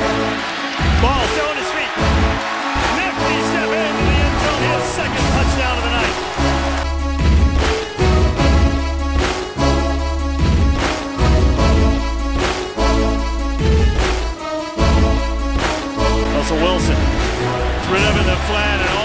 Ball still on his feet. Nifty step into the end zone. His second touchdown of the night. Russell Wilson. Driven the flat and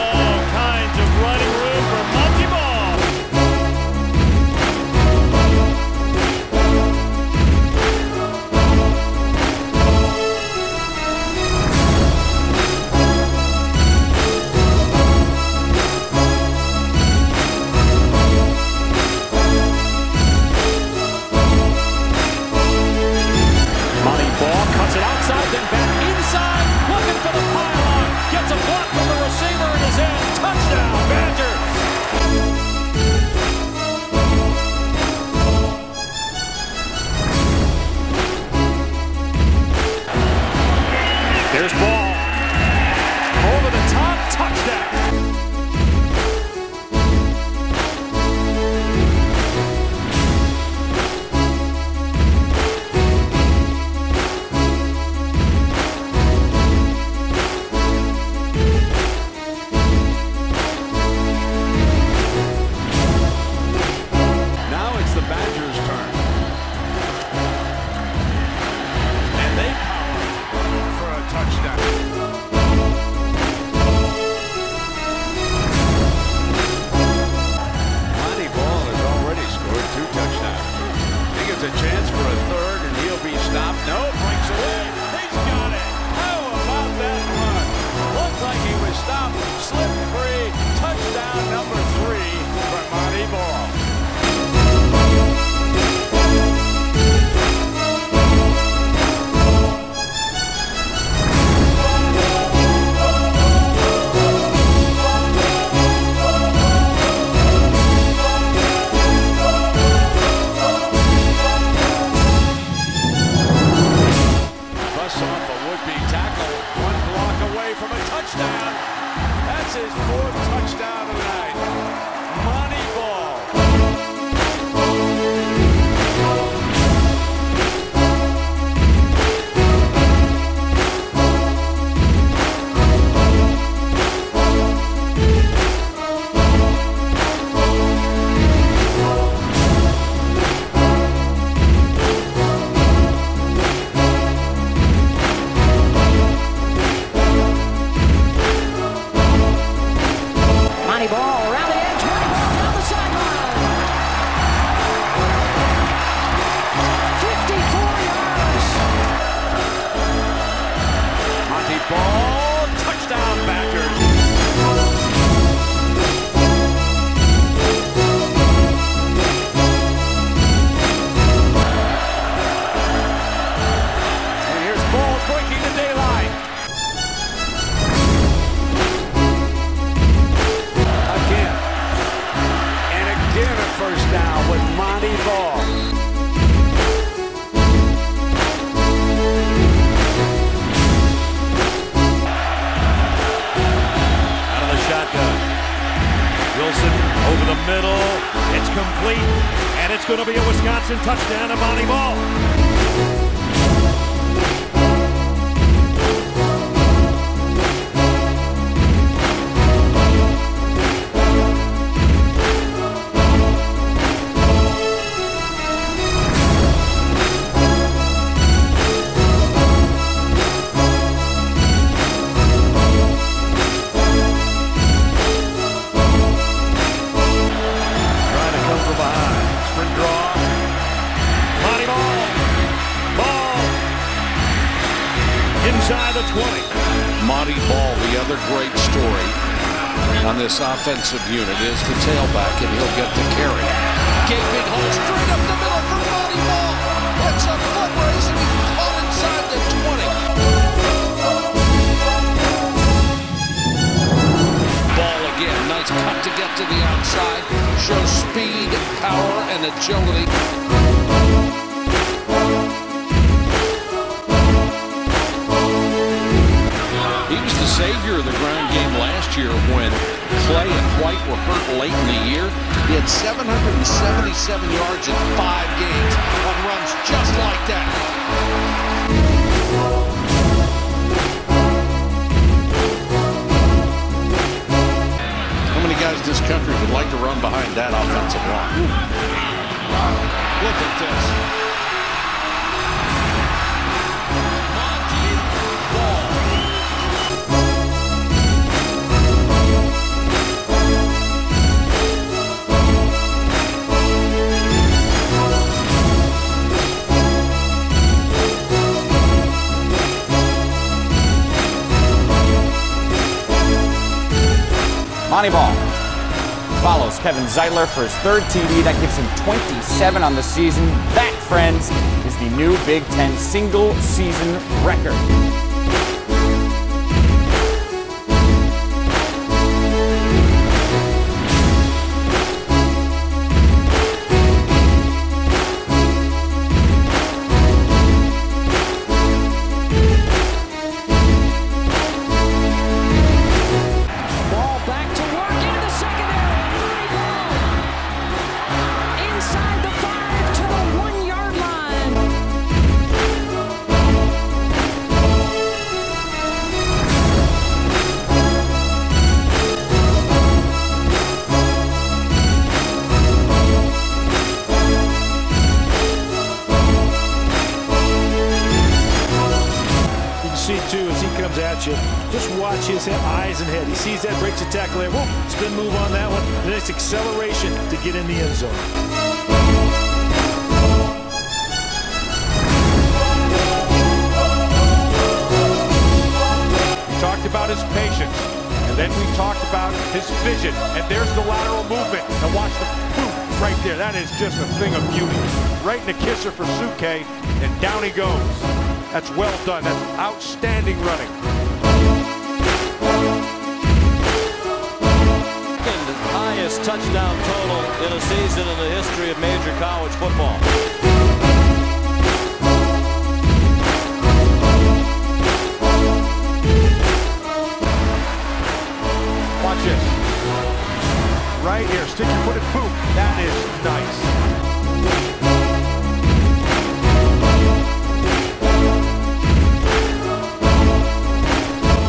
going to be a Wisconsin touchdown, a body Ball. Montee Ball, the other great story on this offensive unit, is the tailback, and he'll get the carry. Gave it hole straight up the middle for Montee Ball. It's a foot race, and he's caught inside the 20. Ball again. Nice cut to get to the outside. Shows speed, power, and agility. the savior of the ground game last year when Clay and White were hurt late in the year. He had 777 yards in five games on runs just like that. How many guys in this country would like to run behind that offensive line. Look at this. Montee Ball follows Kevin Zeitler for his third TD. That gives him 27 on the season. That, friends, is the new Big Ten single season record. You, just watch his eyes and head. He sees that, breaks a tackle there. Whoop, spin move on that one. The next acceleration to get in the end zone. We talked about his patience, and then we talked about his vision. And there's the lateral movement. And watch the boom right there. That is just a thing of beauty. Right in the kisser for Suke, and down he goes. That's well done. That's outstanding running. Touchdown total in a season in the history of major college football. Watch this. Right here. Stick your foot in. Boom. That is nice.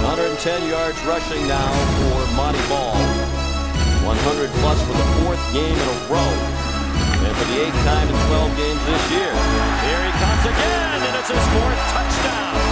110 yards rushing now for Montee Ball. 100 plus for the fourth game in a row. And for the eighth time in 12 games this year. Here he comes again, and it's his fourth touchdown.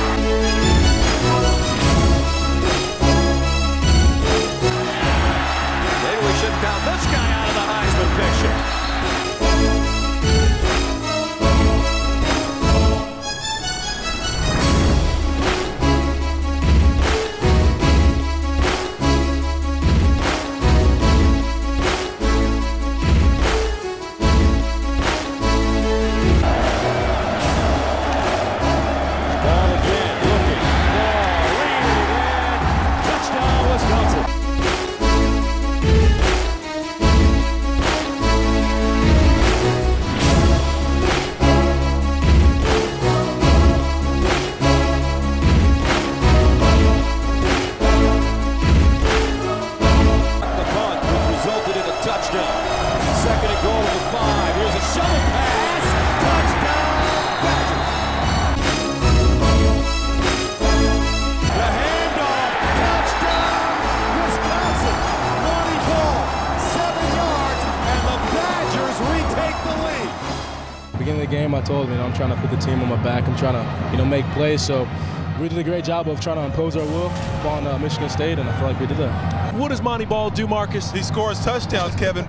Beginning of the game, I told him, you know, I'm trying to put the team on my back. I'm trying to, you know, make plays. So we did a great job of trying to impose our will upon uh, Michigan State, and I feel like we did that. What does Montee Ball do, Marcus? He scores touchdowns, Kevin.